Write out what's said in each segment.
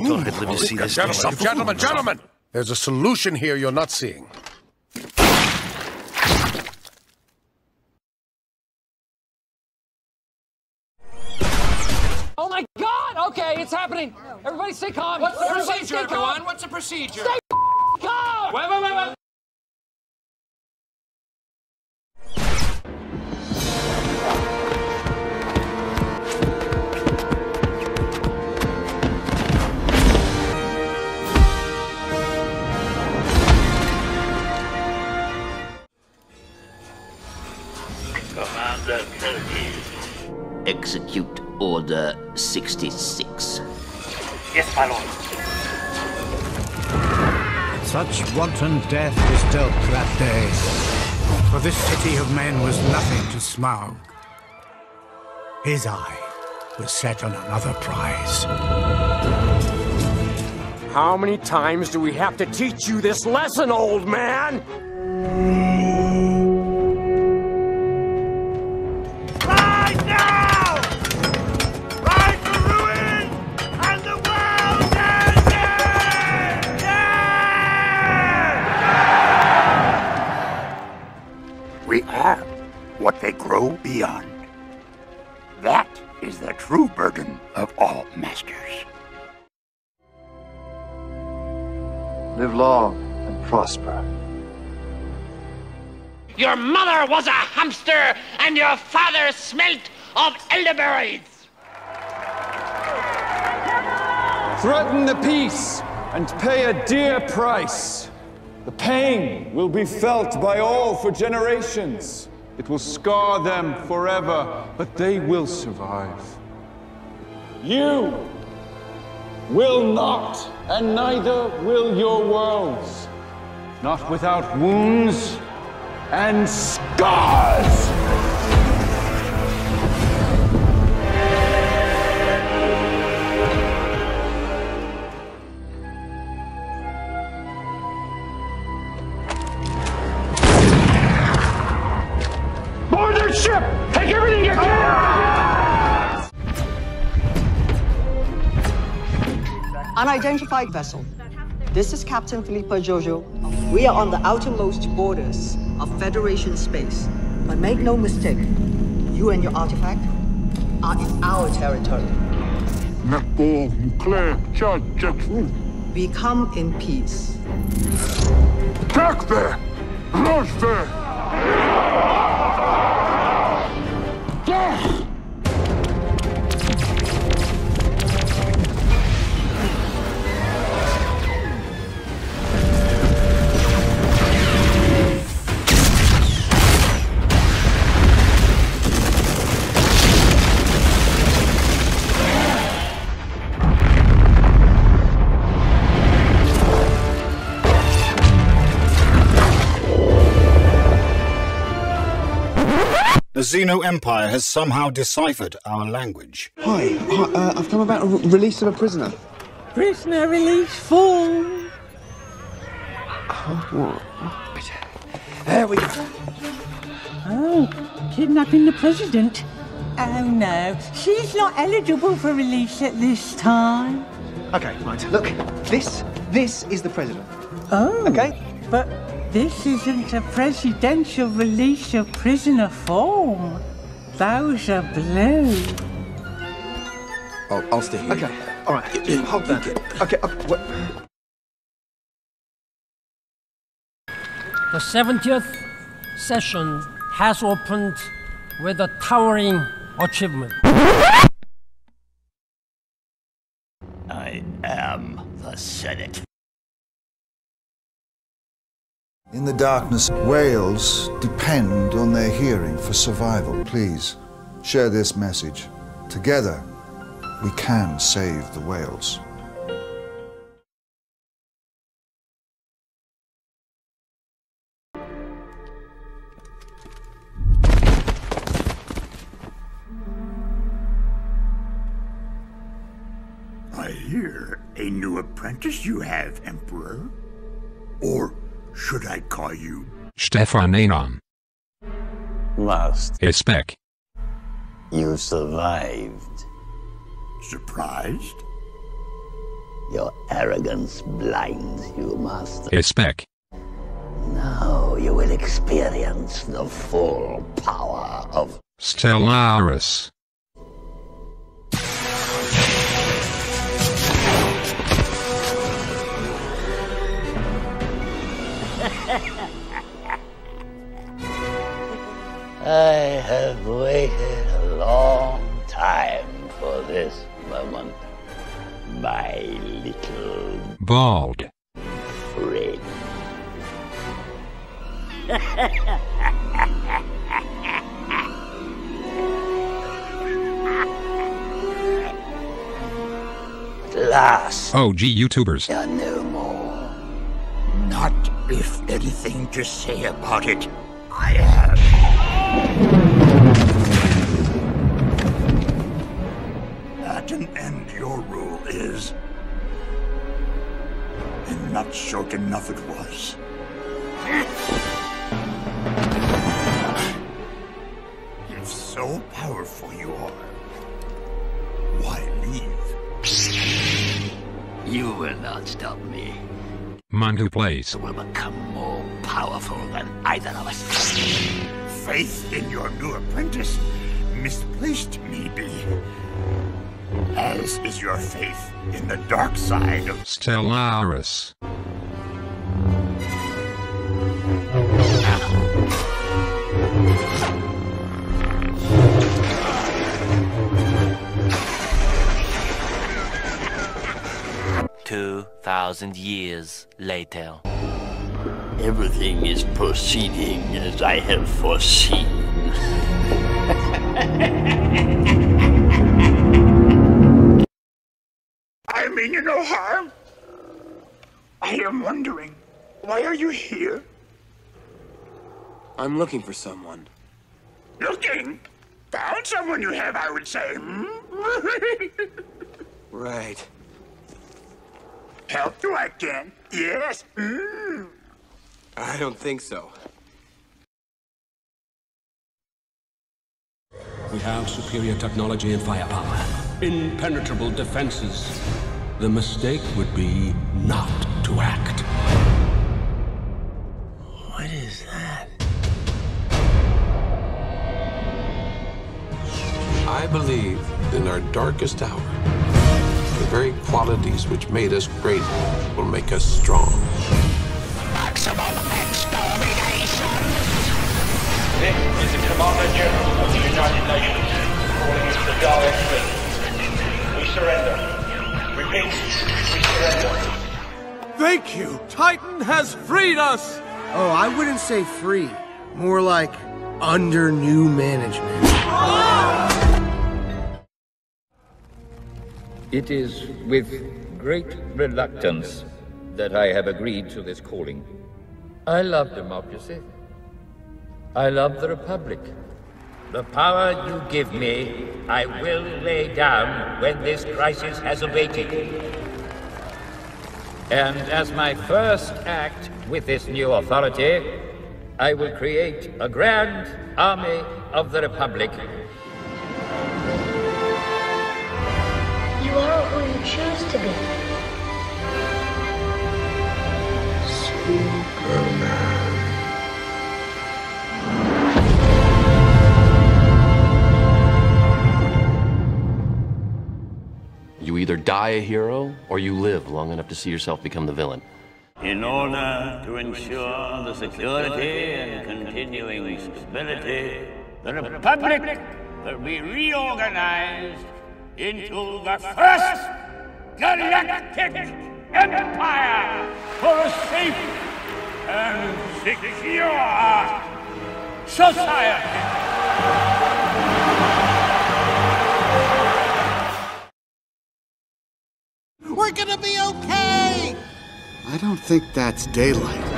never thought I'd live to see this. Gentlemen, gentlemen, gentlemen! There's a solution here you're not seeing. Oh my god! Okay, it's happening! Everybody stay calm! What's the Everybody procedure, stay calm. everyone? What's the procedure? Stay calm! Wait, wait, wait, wait. Execute Order 66. Yes, my lord. Such wanton death is dealt that day. For this city of men was nothing to Smaug. His eye was set on another prize. How many times do we have to teach you this lesson, old man? That is the true burden of all masters. Live long and prosper. Your mother was a hamster and your father smelt of elderberries! Threaten the peace and pay a dear price. The pain will be felt by all for generations. It will scar them forever, but they will survive. You will not, and neither will your worlds. Not without wounds and scars! Unidentified vessel. This is Captain Filippo Jojo. We are on the outermost borders of Federation space. But make no mistake, you and your artifact are in our territory. We come in peace. The Xeno Empire has somehow deciphered our language. Hi, uh, I've come about a re- release of a prisoner. Prisoner release full. There we go. Oh, kidnapping the president. Oh no, she's not eligible for release at this time. Okay, right. Look, this, this is the president. Oh. Okay. But this isn't a presidential release of prisoner form. Those are blue. Oh, I'll stay here. Okay. All right. Hold that. Okay. Uh, okay what? The 70th session has opened with a towering achievement. I am the Senate. In the darkness, whales depend on their hearing for survival. Please share this message. Together, we can save the whales. I hear a new apprentice you have, Emperor. Or should I call you Stefan Anon. Must. Spec. You survived. surprised? Your arrogance blinds you, Master. Aspec. Now you will experience the full power of Stellaris. Last, oh, OG YouTubers. you're no more. Not if anything to say about it. I have. At an end, your rule is. And not short enough it was. So powerful you are, why leave? You will not stop me. Montu Plays. will become more powerful than either of us. Faith in your new apprentice, misplaced maybe. As is your faith in the dark side of Stellaris. Two thousand years later. Everything is proceeding as I have foreseen. I mean you no harm. I am wondering, why are you here? I'm looking for someone. Looking? Found someone you have, I would say. hmm? Right. Help you I can. Yes. Mm. I don't think so. We have superior technology and firepower. Impenetrable defenses. The mistake would be not to act. What is that? I believe in our darkest hour, the very qualities which made us great will make us strong. Maximum extermination! This is the Commander General of the United Nations, calling into the Dalek fleet. We surrender. Repeat, we surrender. Thank you! Titan has freed us! Oh, I wouldn't say free. More like under new management. Ah! It is with great reluctance that I have agreed to this calling. I love democracy. I love the Republic. The power you give me, I will lay down when this crisis has abated. And as my first act with this new authority, I will create a grand army of the Republic You are who you choose to be. Superman. You either die a hero or you live long enough to see yourself become the villain. In order to ensure the security and continuing stability, the Republic will be reorganized into the first galactic empire for a safe and secure society. We're gonna be okay! I don't think that's daylight.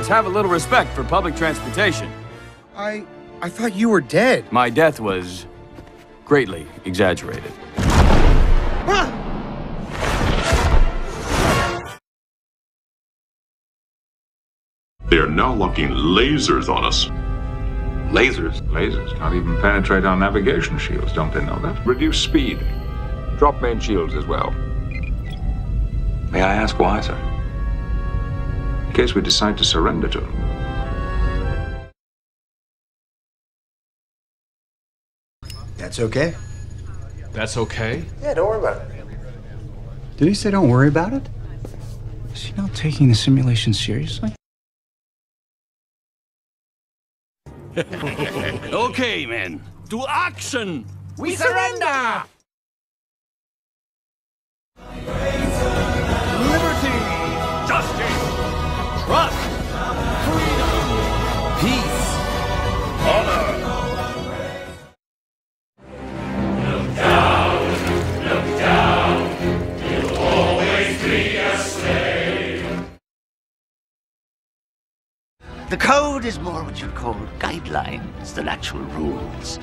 Let's have a little respect for public transportation. I... I thought you were dead. My death was greatly exaggerated. Ah! They are now locking lasers on us. Lasers? Lasers can't even penetrate our navigation shields, don't they know that? Reduce speed. Drop main shields as well. May I ask why, sir? In case we decide to surrender to them. That's okay. That's okay? Yeah, don't worry about it. Did he say don't worry about it? Is he not taking the simulation seriously? okay, men. To action! We surrender! Liberty! Justice! The code is more what you'd call guidelines than actual rules.